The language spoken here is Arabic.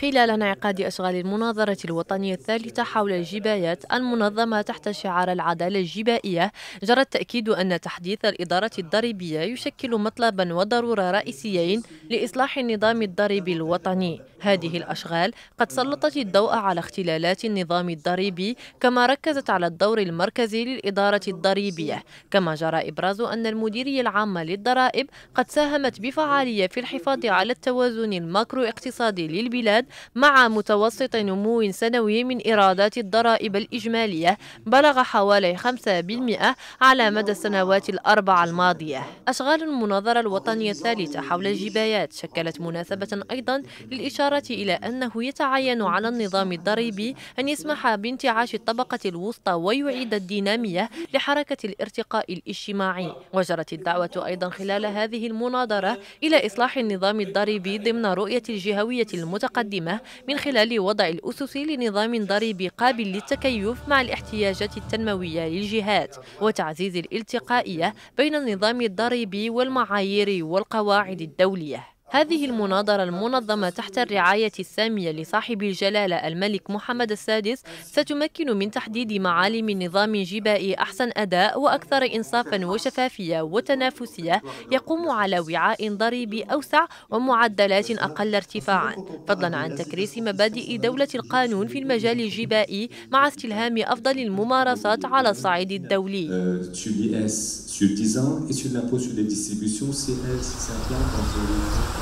خلال انعقاد أشغال المناظرة الوطنية الثالثة حول الجبايات المنظمة تحت شعار العدالة الجبائية جرى التأكيد أن تحديث الإدارة الضريبية يشكل مطلبا وضرورة رئيسيين لإصلاح النظام الضريبي الوطني. هذه الأشغال قد سلطت الضوء على اختلالات النظام الضريبي كما ركزت على الدور المركزي للإدارة الضريبية. كما جرى إبراز أن المديرية العامة للضرائب قد ساهمت بفعالية في الحفاظ على التوازن الماكرو اقتصادي للبلاد مع متوسط نمو سنوي من إيرادات الضرائب الإجمالية بلغ حوالي 5% على مدى السنوات الأربع الماضية. أشغال المناظرة الوطنية الثالثة حول الجبايات شكلت مناسبة أيضا للإشارة إلى أنه يتعين على النظام الضريبي أن يسمح بانتعاش الطبقة الوسطى ويعيد الدينامية لحركة الارتقاء الاجتماعي. وجرت الدعوة أيضا خلال هذه المناظرة إلى إصلاح النظام الضريبي ضمن رؤية الجهوية المتقدمة. من خلال وضع الأسس لنظام ضريبي قابل للتكيف مع الاحتياجات التنموية للجهات وتعزيز الالتقائية بين النظام الضريبي والمعايير والقواعد الدولية. هذه المناظرة المنظمة تحت الرعاية السامية لصاحب الجلالة الملك محمد السادس ستمكن من تحديد معالم نظام جبائي أحسن أداء وأكثر إنصافا وشفافية وتنافسية يقوم على وعاء ضريبي أوسع ومعدلات أقل ارتفاعا. فضلا عن تكريس مبادئ دولة القانون في المجال الجبائي مع استلهام أفضل الممارسات على الصعيد الدولي. Sur l'IS, sur 10 ans et sur l'impôt sur les distributions, CL, si ça